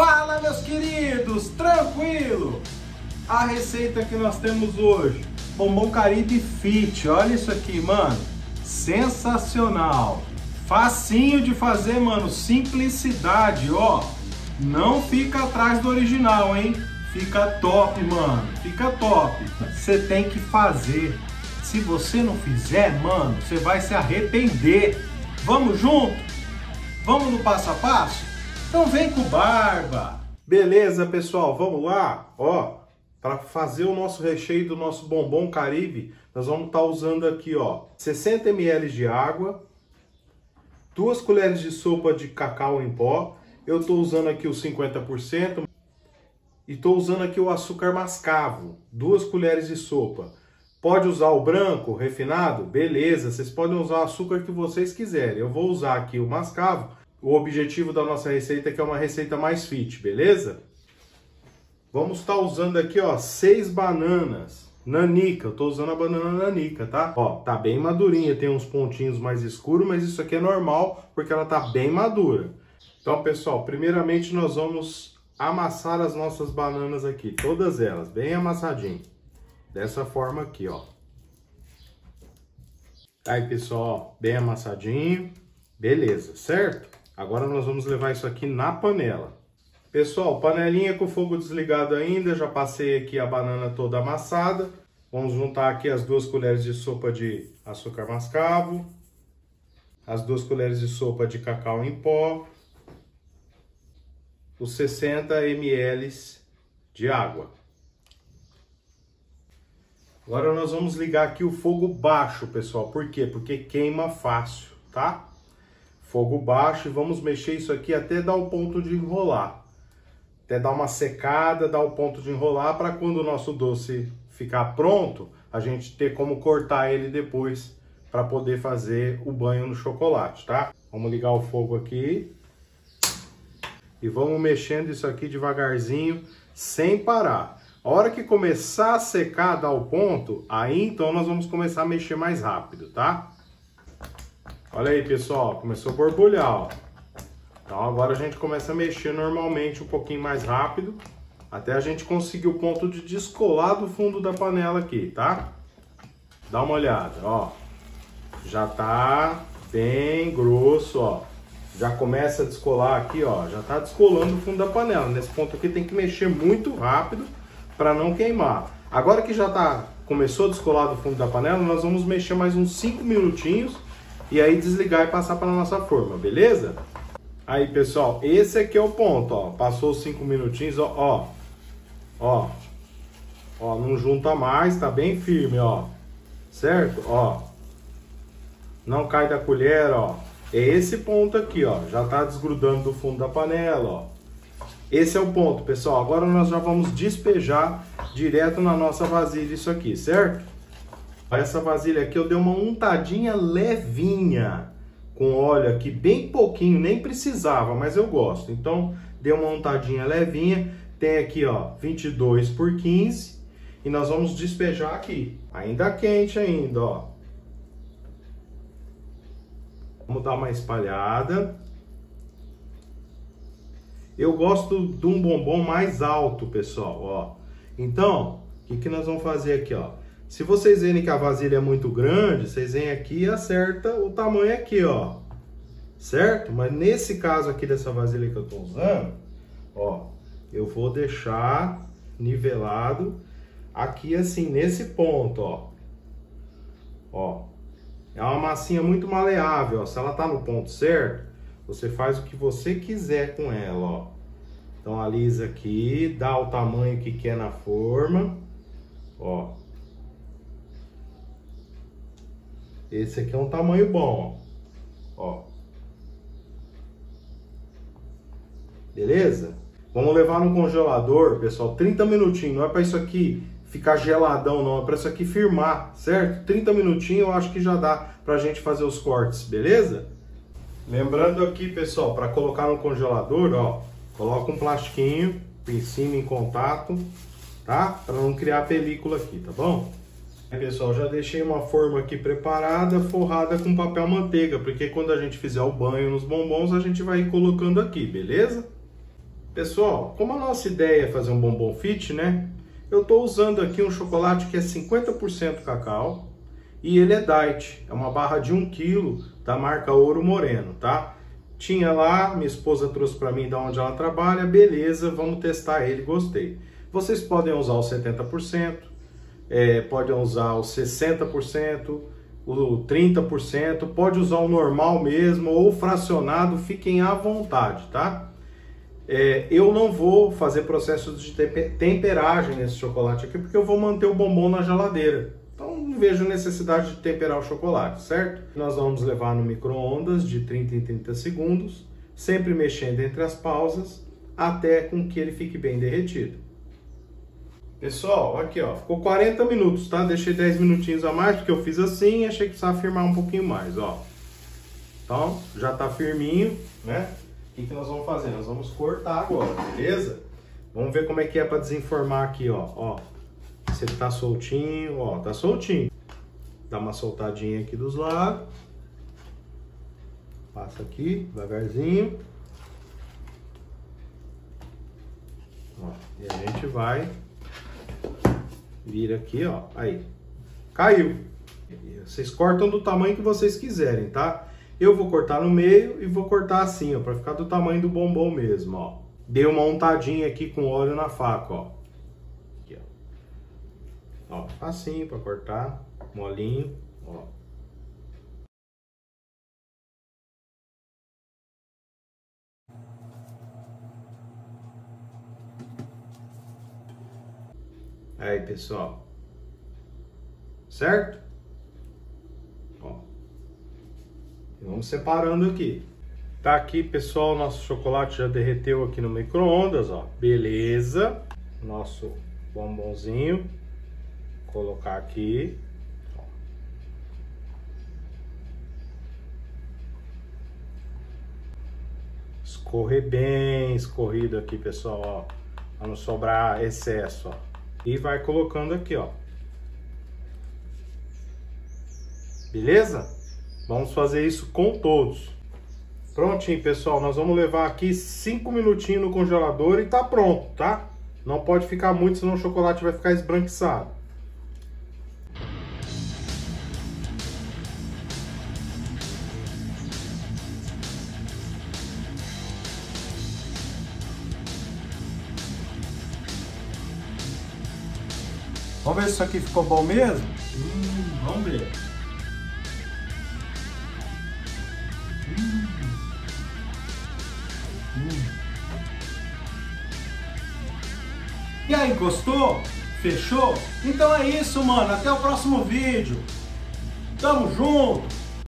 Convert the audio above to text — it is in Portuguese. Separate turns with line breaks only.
Fala meus queridos, tranquilo? A receita que nós temos hoje, bombom Caribe Fit, olha isso aqui, mano, sensacional, facinho de fazer, mano, simplicidade, ó, não fica atrás do original, hein? Fica top, mano, fica top. Você tem que fazer. Se você não fizer, mano, você vai se arrepender. Vamos junto? Vamos no passo a passo? Então vem com barba! Beleza, pessoal, vamos lá? Ó, para fazer o nosso recheio do nosso bombom Caribe, nós vamos estar tá usando aqui, ó, 60 ml de água, duas colheres de sopa de cacau em pó, eu estou usando aqui o 50% e estou usando aqui o açúcar mascavo, duas colheres de sopa. Pode usar o branco, refinado? Beleza, vocês podem usar o açúcar que vocês quiserem. Eu vou usar aqui o mascavo o objetivo da nossa receita é que é uma receita mais fit, beleza? Vamos estar tá usando aqui, ó, seis bananas. Nanica, eu tô usando a banana nanica, tá? Ó, tá bem madurinha, tem uns pontinhos mais escuros, mas isso aqui é normal, porque ela tá bem madura. Então, pessoal, primeiramente nós vamos amassar as nossas bananas aqui, todas elas, bem amassadinho. Dessa forma aqui, ó. Aí, pessoal, bem amassadinho. Beleza, certo? Agora nós vamos levar isso aqui na panela. Pessoal, panelinha com fogo desligado ainda, já passei aqui a banana toda amassada. Vamos juntar aqui as duas colheres de sopa de açúcar mascavo, as duas colheres de sopa de cacau em pó, os 60 ml de água. Agora nós vamos ligar aqui o fogo baixo, pessoal. Por quê? Porque queima fácil, tá? Fogo baixo e vamos mexer isso aqui até dar o ponto de enrolar. Até dar uma secada, dar o ponto de enrolar para quando o nosso doce ficar pronto, a gente ter como cortar ele depois para poder fazer o banho no chocolate, tá? Vamos ligar o fogo aqui e vamos mexendo isso aqui devagarzinho, sem parar. A hora que começar a secar, dar o ponto, aí então nós vamos começar a mexer mais rápido, tá? Olha aí, pessoal, começou a borbulhar, ó. Então agora a gente começa a mexer normalmente um pouquinho mais rápido, até a gente conseguir o ponto de descolar do fundo da panela aqui, tá? Dá uma olhada, ó. Já tá bem grosso, ó. Já começa a descolar aqui, ó. Já tá descolando o fundo da panela. Nesse ponto aqui tem que mexer muito rápido para não queimar. Agora que já tá começou a descolar do fundo da panela, nós vamos mexer mais uns 5 minutinhos e aí desligar e passar para nossa forma, beleza? Aí, pessoal, esse aqui é o ponto, ó. Passou cinco minutinhos, ó, ó. Ó. Ó, não junta mais, tá bem firme, ó. Certo? Ó. Não cai da colher, ó. É esse ponto aqui, ó. Já tá desgrudando do fundo da panela, ó. Esse é o ponto, pessoal. Agora nós já vamos despejar direto na nossa vasilha isso aqui, certo? Essa vasilha aqui eu dei uma untadinha levinha com óleo aqui, bem pouquinho, nem precisava, mas eu gosto. Então, dei uma untadinha levinha. Tem aqui, ó, 22 por 15. E nós vamos despejar aqui. Ainda quente ainda, ó. Vamos dar uma espalhada. Eu gosto de um bombom mais alto, pessoal, ó. Então, o que, que nós vamos fazer aqui, ó? Se vocês verem que a vasilha é muito grande, vocês vêm aqui e acerta o tamanho aqui, ó. Certo? Mas nesse caso aqui dessa vasilha que eu tô usando, ó, eu vou deixar nivelado aqui assim, nesse ponto, ó. Ó. É uma massinha muito maleável, ó. Se ela tá no ponto certo, você faz o que você quiser com ela, ó. Então alisa aqui, dá o tamanho que quer na forma, ó. Esse aqui é um tamanho bom, ó. Beleza? Vamos levar no congelador, pessoal, 30 minutinhos. Não é para isso aqui ficar geladão, não. É para isso aqui firmar, certo? 30 minutinhos eu acho que já dá pra gente fazer os cortes, beleza? Lembrando aqui, pessoal, para colocar no congelador, ó, coloca um plastiquinho em cima em contato, tá? Para não criar película aqui, tá bom? Pessoal, já deixei uma forma aqui preparada, forrada com papel manteiga, porque quando a gente fizer o banho nos bombons, a gente vai ir colocando aqui, beleza? Pessoal, como a nossa ideia é fazer um bombom fit, né? Eu estou usando aqui um chocolate que é 50% cacau e ele é diet, é uma barra de 1 kg da marca Ouro Moreno, tá? Tinha lá, minha esposa trouxe para mim da onde ela trabalha, beleza, vamos testar ele, gostei. Vocês podem usar o 70%, é, podem usar o 60%, o 30%, pode usar o normal mesmo ou fracionado, fiquem à vontade, tá? É, eu não vou fazer processo de temperagem nesse chocolate aqui, porque eu vou manter o bombom na geladeira. Então não vejo necessidade de temperar o chocolate, certo? Nós vamos levar no micro-ondas de 30 em 30 segundos, sempre mexendo entre as pausas, até com que ele fique bem derretido. Pessoal, aqui ó, ficou 40 minutos, tá? Deixei 10 minutinhos a mais, porque eu fiz assim e achei que precisava firmar um pouquinho mais, ó. Então, já tá firminho, né? O que, que nós vamos fazer? Nós vamos cortar agora, beleza? Vamos ver como é que é para desenformar aqui, ó. ó. Se ele tá soltinho, ó, tá soltinho. Dá uma soltadinha aqui dos lados. Passa aqui, devagarzinho. Ó, e a gente vai Vira aqui, ó. Aí. Caiu. Vocês cortam do tamanho que vocês quiserem, tá? Eu vou cortar no meio e vou cortar assim, ó, para ficar do tamanho do bombom mesmo, ó. Dei uma untadinha aqui com óleo na faca, ó. Aqui, ó. Ó, facinho para cortar, molinho, ó. Aí, pessoal. Certo? Ó. Vamos separando aqui. Tá aqui, pessoal, nosso chocolate já derreteu aqui no micro-ondas, ó. Beleza. Nosso bombonzinho. Colocar aqui. Escorrer bem escorrido aqui, pessoal, ó. Pra não sobrar excesso, ó e vai colocando aqui, ó. Beleza? Vamos fazer isso com todos. Prontinho, pessoal. Nós vamos levar aqui 5 minutinhos no congelador e tá pronto, tá? Não pode ficar muito, senão o chocolate vai ficar esbranquiçado. Vamos ver se isso aqui ficou bom mesmo? Hum, vamos ver. Hum. Hum. E aí, gostou? Fechou? Então é isso, mano. Até o próximo vídeo. Tamo junto!